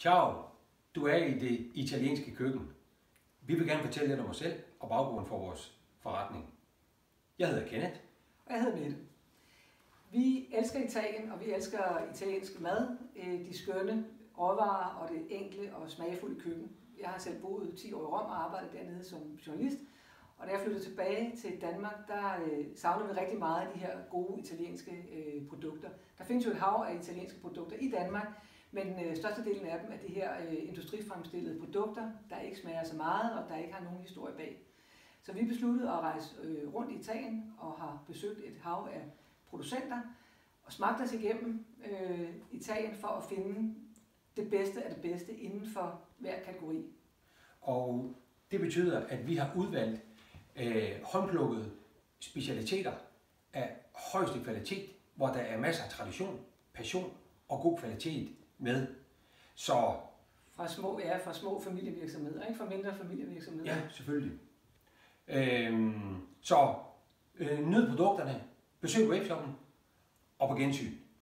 Ciao, du er i det italienske køkken. Vi vil gerne fortælle lidt om os selv og baggrunden for vores forretning. Jeg hedder Kenneth. Og jeg hedder Mette. Vi elsker Italien, og vi elsker italiensk mad, øh, de skønne råvarer og det enkle og smagfulde køkken. Jeg har selv boet 10 år i Rom og arbejdet dernede som journalist. Og da jeg flyttede tilbage til Danmark, der øh, savnede vi rigtig meget af de her gode italienske øh, produkter. Der findes jo et hav af italienske produkter i Danmark, men øh, størstedelen af dem er de her øh, industrifremstillede produkter, der ikke smager så meget og der ikke har nogen historie bag. Så vi besluttede at rejse øh, rundt i Italien og har besøgt et hav af producenter og smagt os igennem øh, Italien for at finde det bedste af det bedste inden for hver kategori. Og det betyder, at vi har udvalgt øh, håndplukkede specialiteter af højeste kvalitet, hvor der er masser af tradition, passion og god kvalitet med. Så Fra små, ja, fra små familievirksomheder, ikke? Fra mindre familievirksomheder. ja, selvfølgelig. Øhm, så øh, nyd produkterne, besøg webshoppen og på gensyn.